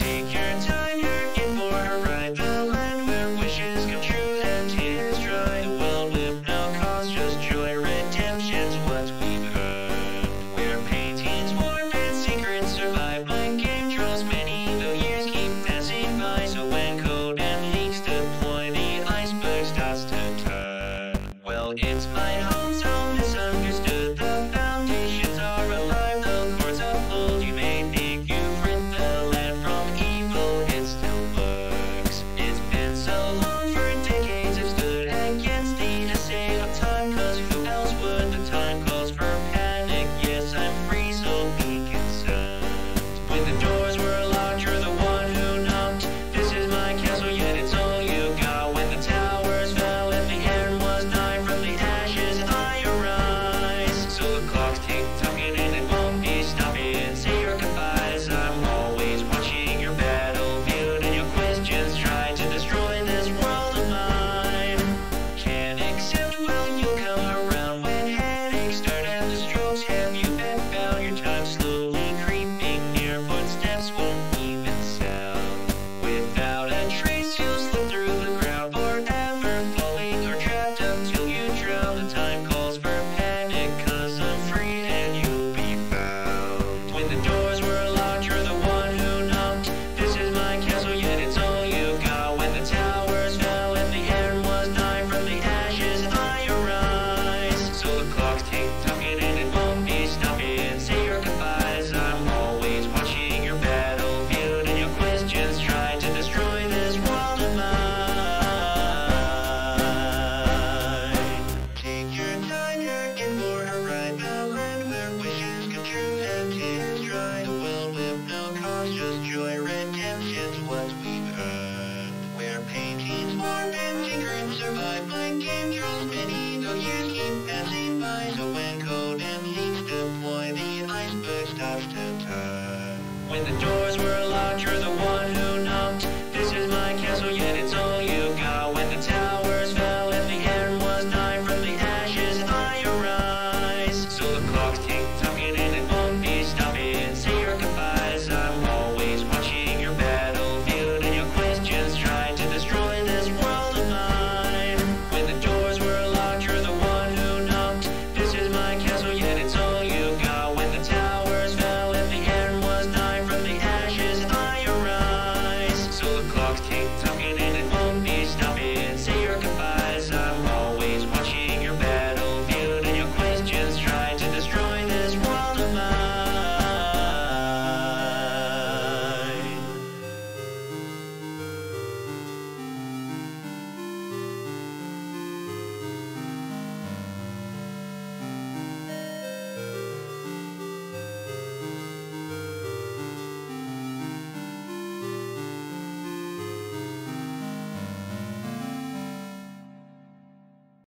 Take your time. When the doors were locked, you're the one